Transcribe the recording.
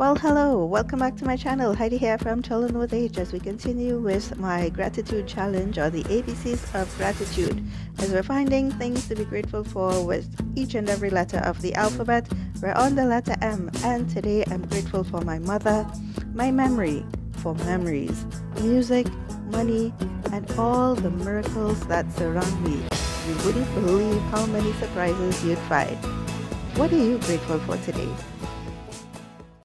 Well, hello, welcome back to my channel. Heidi here from Chillin with H as we continue with my gratitude challenge or the ABCs of gratitude as we're finding things to be grateful for with each and every letter of the alphabet. We're on the letter M and today I'm grateful for my mother, my memory, for memories, music, money, and all the miracles that surround me. You wouldn't believe how many surprises you'd find. What are you grateful for today?